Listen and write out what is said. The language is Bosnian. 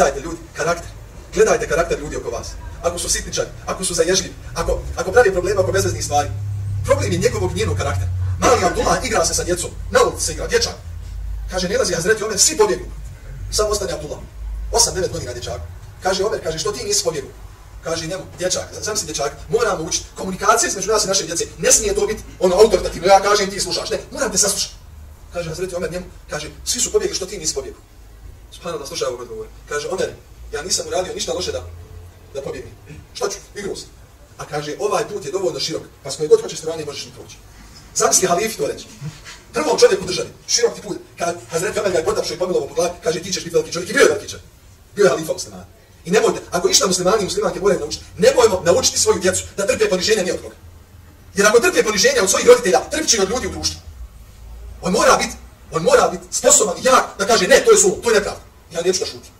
gledajte ljudi, karakter. Gledajte karakter ljudi oko vas. Ako su sitničari, ako su zaježljivi, ako, ako pravi problema oko bezveznih stvari. Problem je njegovog njenog karakter. Mali Abdullah igra se sa djecom. Na ulici se igra, dječak. Kaže, ne lazi Hazreti Omer, svi pobjegu. Samo ostane Abdullah. 8-9 godina dječak. Kaže Omer, kaže, što ti nisi pobjegu? Kaže njemu, dječak, sam si dječak, moramo učiti Komunikacija između nas i naše djece. Ne smije to biti ono autoritativno, ja kažem ti slušaš. Ne, moram te saslušati. Kaže Hazreti Omer njemu, kaže, svi su pobjegli, što ti nisi pobjegu? Subhanallah, slušaj ovog odgovor. Kaže, Omer, ja nisam uradio ništa loše da, da pobjegni. Šta ću? Igru se. A kaže, ovaj put je dovoljno širok, pa s koje god hoćeš strane možeš ni proći. Zamisli halifi to reći. Prvom čovjeku državi, širok ti put, kad Hazret Omer ga je potapšao i pomilovo po glavi, kaže, ti ćeš biti veliki čovjek. I bio je veliki čovjek. Bio je halifa muslimana. I nemojte, ako išta muslimani i muslimanke moraju naučiti, nemojmo naučiti svoju djecu da trpe poniženja ni od koga. Jer ako trpe poniženja od svojih roditelja, trpće od ljudi u društvu. On mora biti, on mora biti sposoban i jak da kaže, ne, to je zlo, to je nepravda. Ja neću da šutim.